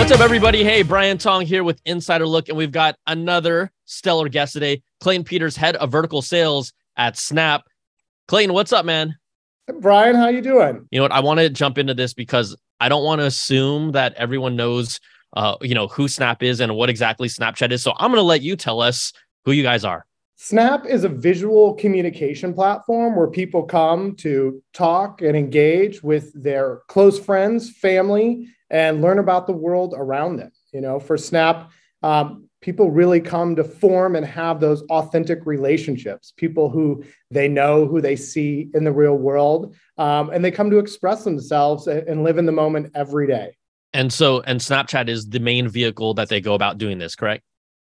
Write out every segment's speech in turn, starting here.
What's up, everybody? Hey, Brian Tong here with Insider Look, and we've got another stellar guest today, Clayton Peters, head of vertical sales at Snap. Clayton, what's up, man? Brian, how you doing? You know what? I want to jump into this because I don't want to assume that everyone knows, uh, you know, who Snap is and what exactly Snapchat is. So I'm going to let you tell us who you guys are. Snap is a visual communication platform where people come to talk and engage with their close friends, family, and learn about the world around them. You know, for Snap, um, people really come to form and have those authentic relationships. People who they know, who they see in the real world, um, and they come to express themselves and, and live in the moment every day. And so, and Snapchat is the main vehicle that they go about doing this, correct?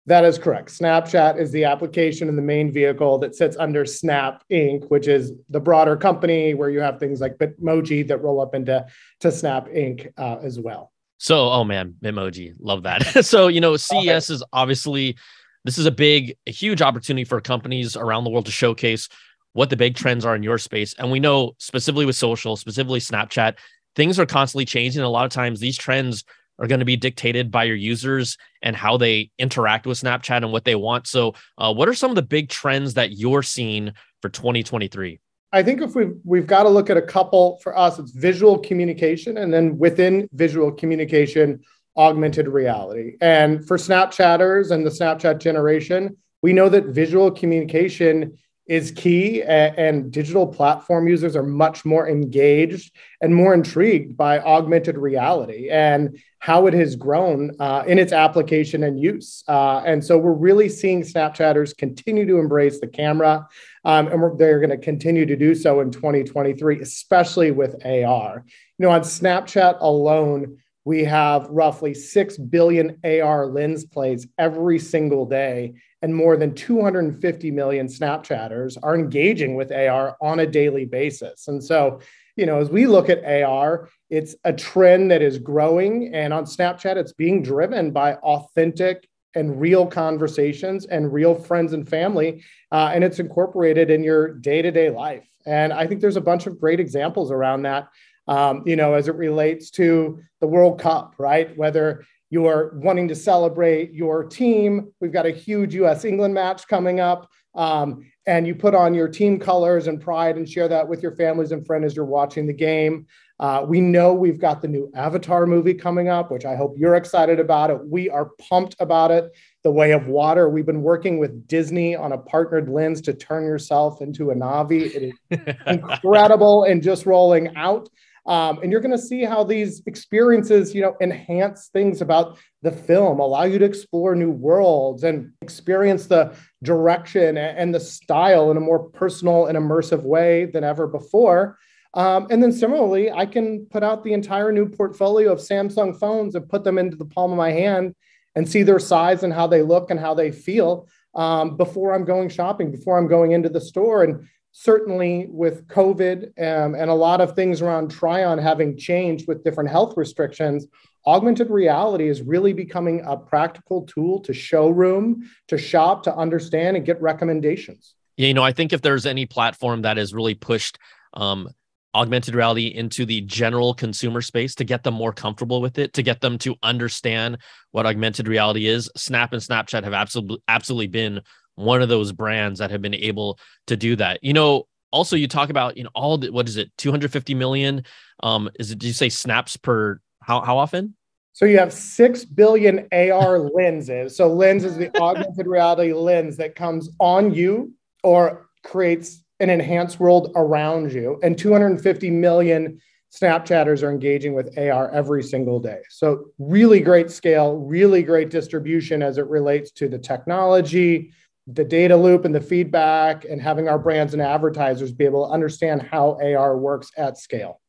That is correct. Snapchat is the application and the main vehicle that sits under Snap Inc., which is the broader company where you have things like Bitmoji that roll up into to Snap Inc. Uh, as well. So, oh man, Bitmoji, love that. so, you know, CES is obviously this is a big, a huge opportunity for companies around the world to showcase what the big trends are in your space. And we know specifically with social, specifically Snapchat, things are constantly changing. A lot of times these trends are going to be dictated by your users and how they interact with Snapchat and what they want. So, uh, what are some of the big trends that you're seeing for 2023? I think if we've we've got to look at a couple for us, it's visual communication, and then within visual communication, augmented reality. And for Snapchatters and the Snapchat generation, we know that visual communication is key and, digital platform users are much more engaged and more intrigued by augmented reality and how it has grown uh, in its application and use. Uh, and so we're really seeing snapchatters continue to embrace the camera um, and they're going to continue to do so in 2023 especially with ar you know on snapchat alone we have roughly 6 billion AR lens plays every single day, and more than 250 million Snapchatters are engaging with AR on a daily basis. And so, you know, as we look at AR, it's a trend that is growing. And on Snapchat, it's being driven by authentic and real conversations and real friends and family. Uh, and it's incorporated in your day to day life. And I think there's a bunch of great examples around that um, you know, as it relates to the World Cup, right? Whether you're wanting to celebrate your team, we've got a huge US England match coming up. Um, and you put on your team colors and pride and share that with your families and friends as you're watching the game. Uh, we know we've got the new Avatar movie coming up, which I hope you're excited about it. We are pumped about it. The Way of Water. We've been working with Disney on a partnered lens to turn yourself into a Na'vi. It is incredible and just rolling out. Um, and you're going to see how these experiences, you know, enhance things about the film, allow you to explore new worlds and experience the direction and the style in a more personal and immersive way than ever before. Um, and then similarly, I can put out the entire new portfolio of Samsung phones and put them into the palm of my hand and see their size and how they look and how they feel um, before I'm going shopping, before I'm going into the store. And certainly with COVID um, and a lot of things around try-on having changed with different health restrictions, augmented reality is really becoming a practical tool to showroom, to shop, to understand and get recommendations. Yeah, you know, I think if there's any platform that has really pushed um, augmented reality into the general consumer space to get them more comfortable with it, to get them to understand what augmented reality is, Snap and Snapchat have absolutely absolutely been one of those brands that have been able to do that. You know, also you talk about you know all the, what is it 250 million um is it do you say snaps per how how often? So you have 6 billion AR lenses. So lens is the augmented reality lens that comes on you or creates an enhanced world around you. And 250 million snapchatters are engaging with AR every single day. So really great scale really great distribution as it relates to the technology the data loop and the feedback and having our brands and advertisers be able to understand how AR works at scale.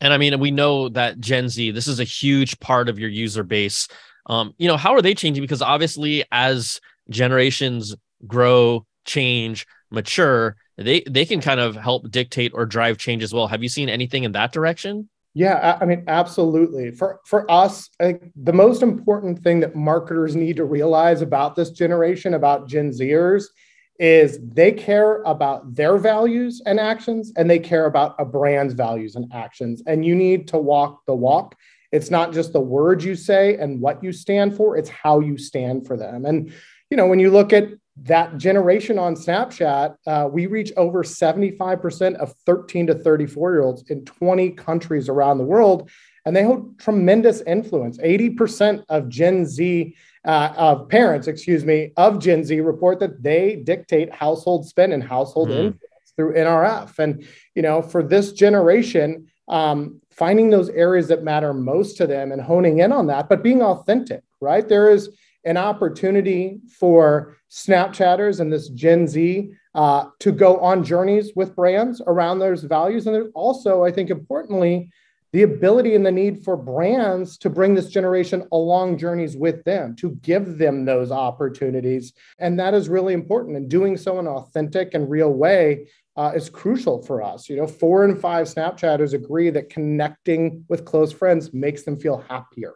And I mean, we know that Gen Z, this is a huge part of your user base. Um, you know, how are they changing? Because obviously, as generations grow, change, mature, they they can kind of help dictate or drive change as well. Have you seen anything in that direction? Yeah, I mean, absolutely. For for us, the most important thing that marketers need to realize about this generation, about Gen Zers, is they care about their values and actions, and they care about a brand's values and actions. And you need to walk the walk It's not just the words you say and what you stand for, it's how you stand for them. And, you know, when you look at that generation on Snapchat, uh, we reach over 75% of 13 to 34 year olds in 20 countries around the world. And they hold tremendous influence. 80% of Gen Z, uh, of parents, excuse me, of Gen Z report that they dictate household spend and household mm. influence through NRF. And, you know, for this generation, um, finding those areas that matter most to them and honing in on that, but being authentic, right? There is an opportunity for Snapchatters and this Gen Z uh, to go on journeys with brands around those values. And there's also, I think, importantly, the ability and the need for brands to bring this generation along journeys with them, to give them those opportunities. And that is really important. And doing so in an authentic and real way uh, is crucial for us. You know, four and five Snapchatters agree that connecting with close friends makes them feel happier.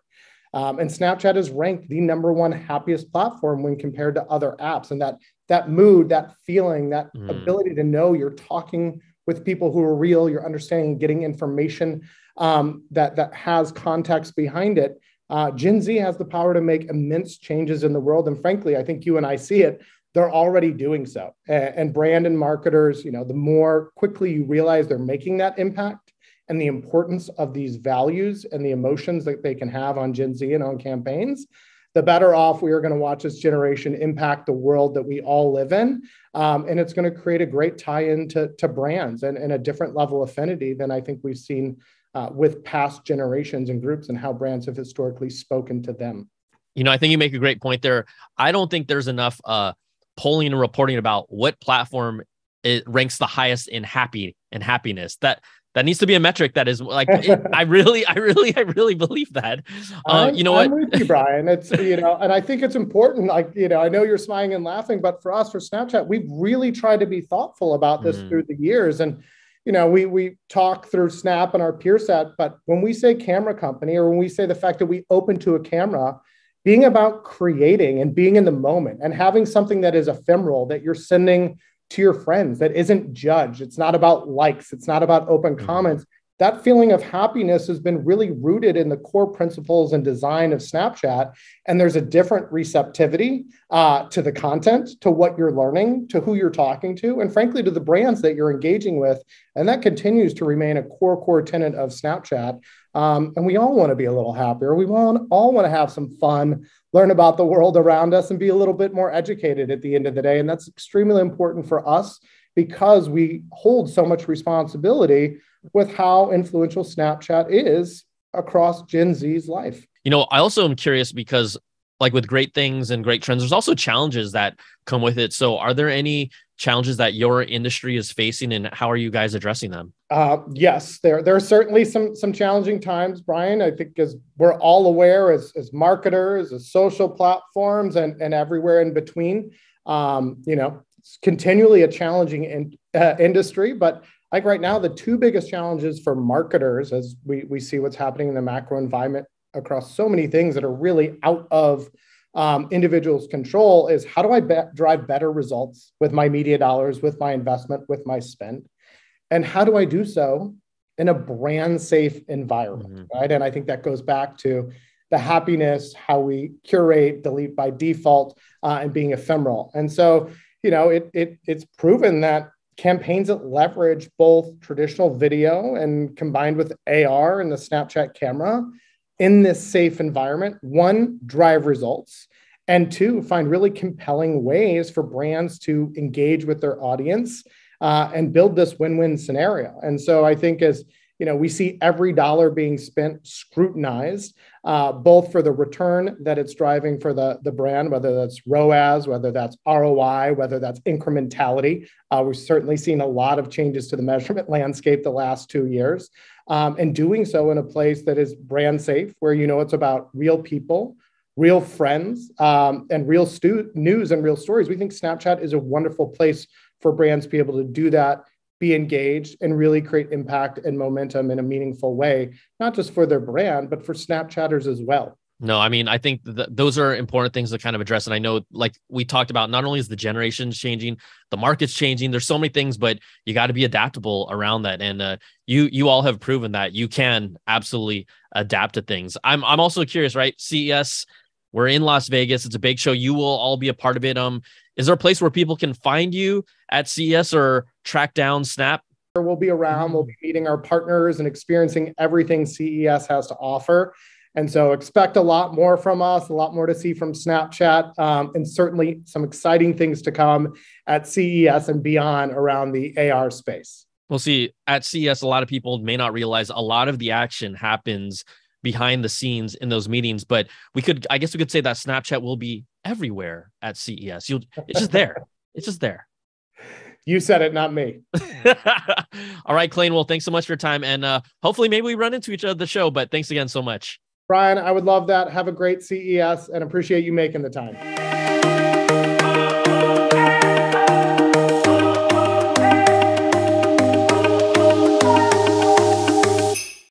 Um, and Snapchat is ranked the number one happiest platform when compared to other apps. And that that mood, that feeling, that mm. ability to know you're talking with people who are real, you're understanding, getting information um, that that has context behind it. Uh, Gen Z has the power to make immense changes in the world, and frankly, I think you and I see it. They're already doing so. And, and brand and marketers, you know, the more quickly you realize they're making that impact, and the importance of these values and the emotions that they can have on Gen Z and on campaigns, the better off we are going to watch this generation impact the world that we all live in. Um, and it's going to create a great tie in to, to brands and, and a different level of affinity than I think we've seen uh, with past generations and groups and how brands have historically spoken to them. You know, I think you make a great point there. I don't think there's enough uh, polling and reporting about what platform it ranks the highest in happy and happiness. That that needs to be a metric that is like it, I really, I really, I really believe that. Uh, you know I'm what, with you, Brian? It's you know, and I think it's important. Like you know, I know you're smiling and laughing, but for us, for Snapchat, we've really tried to be thoughtful about this mm. through the years. And you know, we we talk through Snap and our peer set, but when we say camera company, or when we say the fact that we open to a camera, being about creating and being in the moment and having something that is ephemeral that you're sending to your friends that isn't judged. It's not about likes, it's not about open mm-hmm. comments. That feeling of happiness has been really rooted in the core principles and design of Snapchat. And there's a different receptivity uh, to the content, to what you're learning, to who you're talking to, and frankly, to the brands that you're engaging with. And that continues to remain a core, core tenet of Snapchat. Um, and we all want to be a little happier. We all want to have some fun, learn about the world around us and be a little bit more educated at the end of the day. And that's extremely important for us because we hold so much responsibility with how influential Snapchat is across Gen Z's life. You know, I also am curious because like with great things and great trends, there's also challenges that come with it. So, are there any challenges that your industry is facing, and how are you guys addressing them? Uh, yes, there there are certainly some some challenging times, Brian. I think as we're all aware, as as marketers, as social platforms, and and everywhere in between, um, you know, it's continually a challenging in, uh, industry, but like right now, the two biggest challenges for marketers, as we, we see what's happening in the macro environment across so many things that are really out of um, individuals' control, is how do I be- drive better results with my media dollars, with my investment, with my spend? And how do I do so in a brand safe environment? Mm-hmm. Right. And I think that goes back to the happiness, how we curate, delete by default, uh, and being ephemeral. And so, you know, it, it it's proven that campaigns that leverage both traditional video and combined with AR and the Snapchat camera in this safe environment, one, drive results, and two, find really compelling ways for brands to engage with their audience uh, and build this win-win scenario. And so I think as you know, we see every dollar being spent scrutinized, uh, both for the return that it's driving for the, the brand, whether that's ROAS, whether that's ROI, whether that's incrementality. Uh, we've certainly seen a lot of changes to the measurement landscape the last two years, um, and doing so in a place that is brand safe, where you know it's about real people, real friends, um, and real stu- news and real stories. We think Snapchat is a wonderful place for brands to be able to do that be engaged and really create impact and momentum in a meaningful way, not just for their brand, but for Snapchatters as well. No, I mean, I think th- those are important things to kind of address. And I know, like we talked about, not only is the generations changing, the market's changing. There's so many things, but you got to be adaptable around that. And uh, you you all have proven that you can absolutely adapt to things. I'm I'm also curious, right? CES, we're in Las Vegas. It's a big show. You will all be a part of it. Um, is there a place where people can find you at CES or track down Snap? We'll be around. We'll be meeting our partners and experiencing everything CES has to offer. And so expect a lot more from us, a lot more to see from Snapchat, um, and certainly some exciting things to come at CES and beyond around the AR space. We'll see at CES, a lot of people may not realize a lot of the action happens behind the scenes in those meetings, but we could, I guess we could say that Snapchat will be everywhere at CES. You'll, it's just there. it's just there. You said it, not me. All right, Clayton. Well, thanks so much for your time. And uh, hopefully, maybe we run into each other at the show, but thanks again so much. Brian, I would love that. Have a great CES and appreciate you making the time.